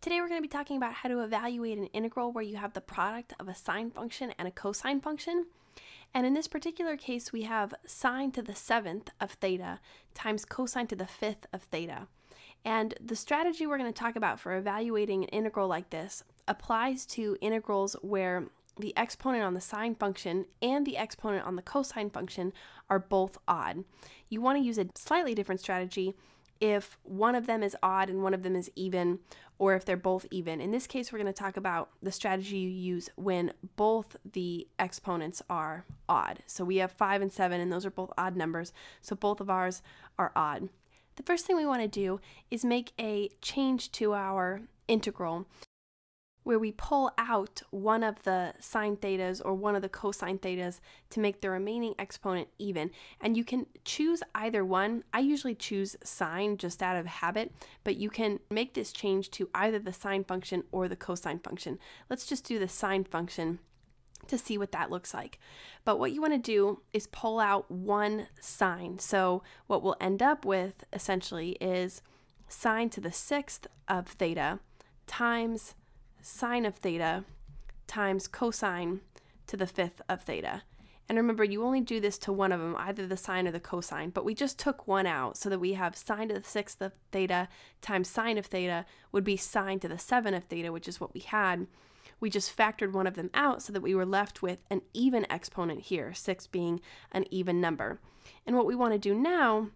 Today we're going to be talking about how to evaluate an integral where you have the product of a sine function and a cosine function. And in this particular case, we have sine to the seventh of theta times cosine to the fifth of theta. And the strategy we're going to talk about for evaluating an integral like this applies to integrals where the exponent on the sine function and the exponent on the cosine function are both odd. You want to use a slightly different strategy if one of them is odd and one of them is even, or if they're both even. In this case, we're going to talk about the strategy you use when both the exponents are odd. So we have 5 and 7, and those are both odd numbers, so both of ours are odd. The first thing we want to do is make a change to our integral where we pull out one of the sine thetas or one of the cosine thetas to make the remaining exponent even. And you can choose either one. I usually choose sine just out of habit, but you can make this change to either the sine function or the cosine function. Let's just do the sine function to see what that looks like. But what you want to do is pull out one sine. So what we'll end up with essentially is sine to the sixth of theta times sine of theta times cosine to the fifth of theta. And remember, you only do this to one of them, either the sine or the cosine, but we just took one out so that we have sine to the sixth of theta times sine of theta would be sine to the seven of theta, which is what we had. We just factored one of them out so that we were left with an even exponent here, six being an even number. And what we want to do now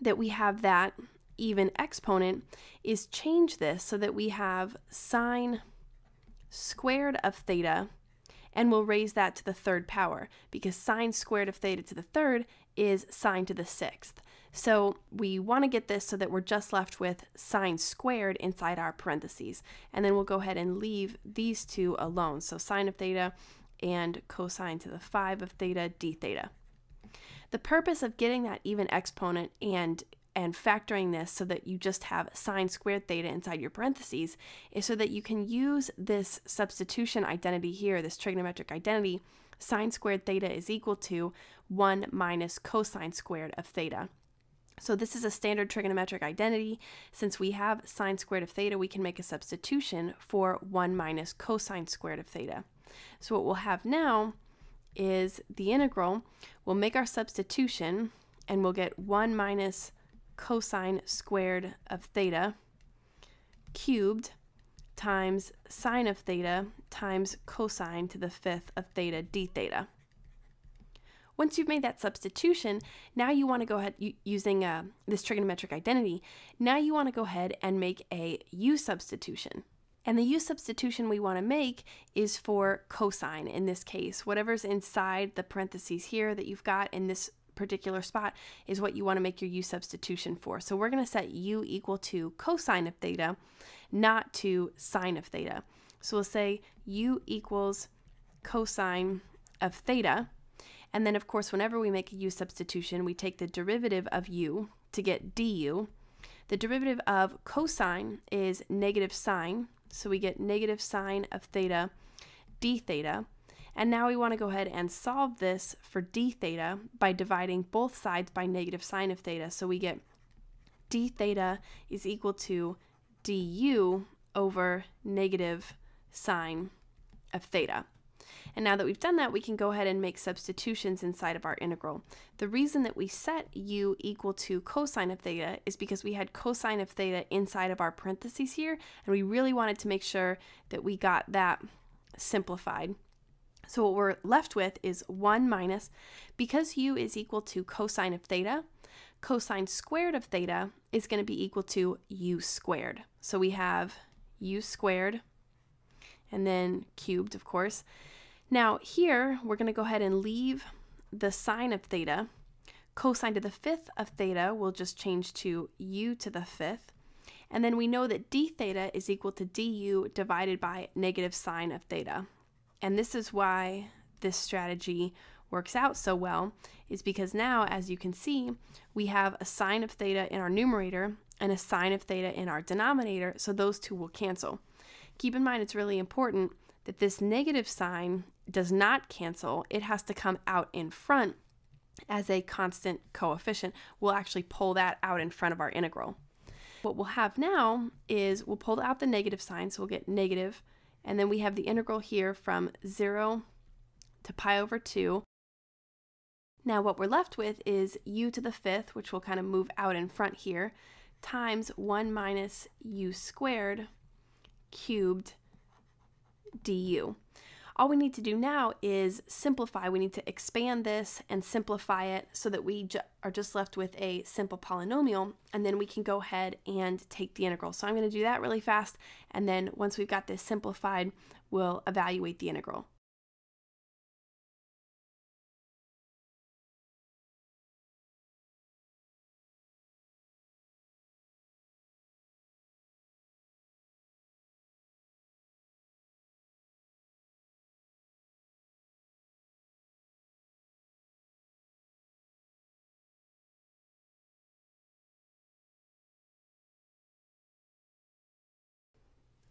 that we have that even exponent is change this so that we have sine squared of theta, and we'll raise that to the third power because sine squared of theta to the third is sine to the sixth. So we want to get this so that we're just left with sine squared inside our parentheses. And then we'll go ahead and leave these two alone. So sine of theta and cosine to the 5 of theta d theta. The purpose of getting that even exponent and and factoring this so that you just have sine squared theta inside your parentheses is so that you can use this substitution identity here, this trigonometric identity, sine squared theta is equal to 1 minus cosine squared of theta. So this is a standard trigonometric identity. Since we have sine squared of theta, we can make a substitution for 1 minus cosine squared of theta. So what we'll have now is the integral. We'll make our substitution, and we'll get 1 minus cosine squared of theta cubed times sine of theta times cosine to the fifth of theta d theta. Once you've made that substitution, now you want to go ahead using uh, this trigonometric identity. Now you want to go ahead and make a u substitution. And the u substitution we want to make is for cosine in this case. Whatever's inside the parentheses here that you've got in this particular spot is what you want to make your u substitution for. So we're going to set u equal to cosine of theta, not to sine of theta. So we'll say u equals cosine of theta. And then, of course, whenever we make a u substitution, we take the derivative of u to get du. The derivative of cosine is negative sine, so we get negative sine of theta d theta. And now we want to go ahead and solve this for d theta by dividing both sides by negative sine of theta. So we get d theta is equal to du over negative sine of theta. And now that we've done that, we can go ahead and make substitutions inside of our integral. The reason that we set u equal to cosine of theta is because we had cosine of theta inside of our parentheses here, and we really wanted to make sure that we got that simplified. So what we're left with is 1 minus, because u is equal to cosine of theta, cosine squared of theta is going to be equal to u squared. So we have u squared and then cubed, of course. Now here, we're going to go ahead and leave the sine of theta. Cosine to the fifth of theta will just change to u to the fifth. And then we know that d theta is equal to du divided by negative sine of theta. And this is why this strategy works out so well is because now, as you can see, we have a sine of theta in our numerator and a sine of theta in our denominator, so those two will cancel. Keep in mind it's really important that this negative sign does not cancel. It has to come out in front as a constant coefficient. We'll actually pull that out in front of our integral. What we'll have now is we'll pull out the negative sign, so we'll get negative, and then we have the integral here from 0 to pi over 2. Now what we're left with is u to the fifth, which will kind of move out in front here, times 1 minus u squared cubed du. All we need to do now is simplify. We need to expand this and simplify it so that we ju are just left with a simple polynomial, and then we can go ahead and take the integral. So I'm going to do that really fast, and then once we've got this simplified, we'll evaluate the integral.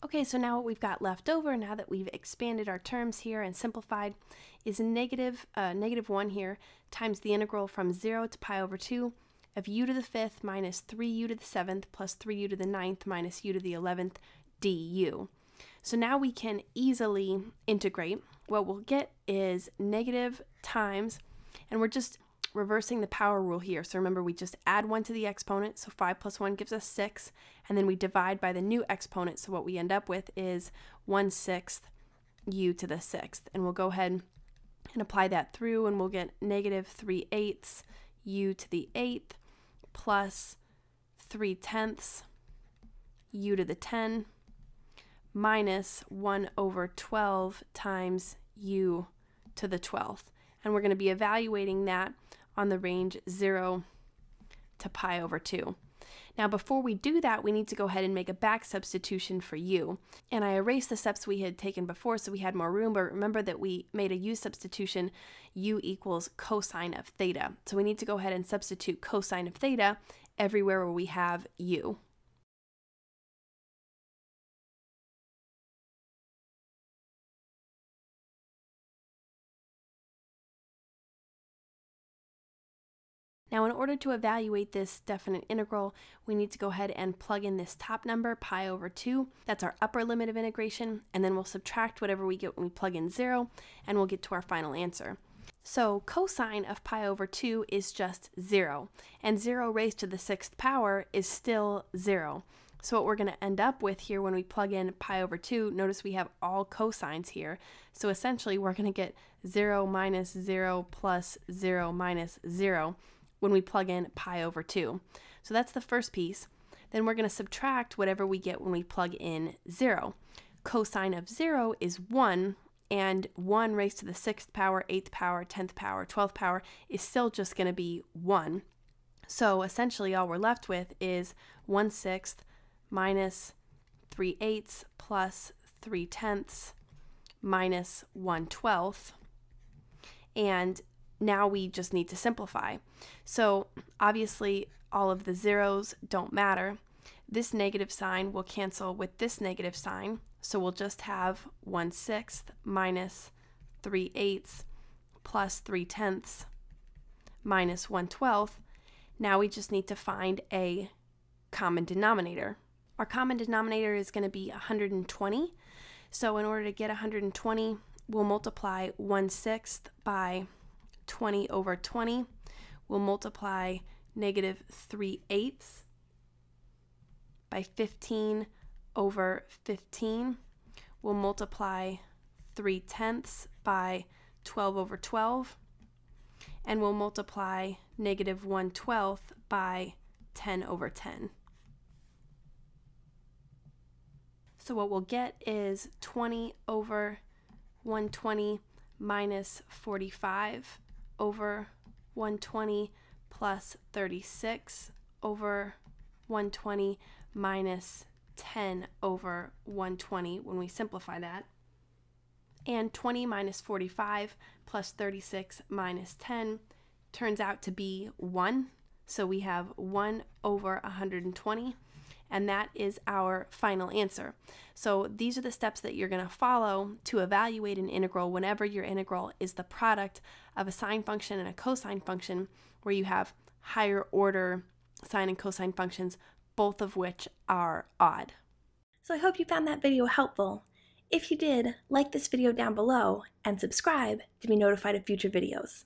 Okay, so now what we've got left over, now that we've expanded our terms here and simplified, is negative, uh, negative 1 here times the integral from 0 to pi over 2 of u to the 5th minus 3u to the 7th plus 3u to the 9th minus u to the 11th du. So now we can easily integrate. What we'll get is negative times, and we're just reversing the power rule here. So remember, we just add 1 to the exponent, so 5 plus 1 gives us 6, and then we divide by the new exponent, so what we end up with is 1 sixth u to the 6th. And we'll go ahead and apply that through, and we'll get negative 3 eighths u to the 8th plus 3 tenths u to the 10 minus 1 over 12 times u to the 12th. And we're going to be evaluating that on the range 0 to pi over 2. Now before we do that, we need to go ahead and make a back substitution for u. And I erased the steps we had taken before so we had more room, but remember that we made a u substitution, u equals cosine of theta. So we need to go ahead and substitute cosine of theta everywhere where we have u. Now in order to evaluate this definite integral, we need to go ahead and plug in this top number, pi over 2. That's our upper limit of integration, and then we'll subtract whatever we get when we plug in 0, and we'll get to our final answer. So cosine of pi over 2 is just 0, and 0 raised to the sixth power is still 0. So what we're going to end up with here when we plug in pi over 2, notice we have all cosines here. So essentially we're going to get 0 minus 0 plus 0 minus 0 when we plug in pi over 2. So that's the first piece. Then we're going to subtract whatever we get when we plug in 0. Cosine of 0 is 1, and 1 raised to the 6th power, 8th power, 10th power, 12th power is still just going to be 1. So essentially all we're left with is 1 sixth minus 3 eighths plus 3 tenths minus 1 twelfth. And now we just need to simplify. So obviously all of the zeros don't matter. This negative sign will cancel with this negative sign. So we'll just have 1 sixth minus 3 eighths plus 3 tenths minus 1 twelfth. Now we just need to find a common denominator. Our common denominator is going to be 120. So in order to get 120, we'll multiply 1 sixth by 20 over 20. We'll multiply negative 3 eighths by 15 over 15. We'll multiply 3 tenths by 12 over 12. And we'll multiply negative 1 twelfth by 10 over 10. So what we'll get is 20 over 120 minus 45 over 120 plus 36 over 120 minus 10 over 120 when we simplify that. And 20 minus 45 plus 36 minus 10 turns out to be 1. So we have 1 over 120 and that is our final answer. So these are the steps that you're going to follow to evaluate an integral whenever your integral is the product of a sine function and a cosine function where you have higher order sine and cosine functions both of which are odd. So I hope you found that video helpful. If you did, like this video down below and subscribe to be notified of future videos.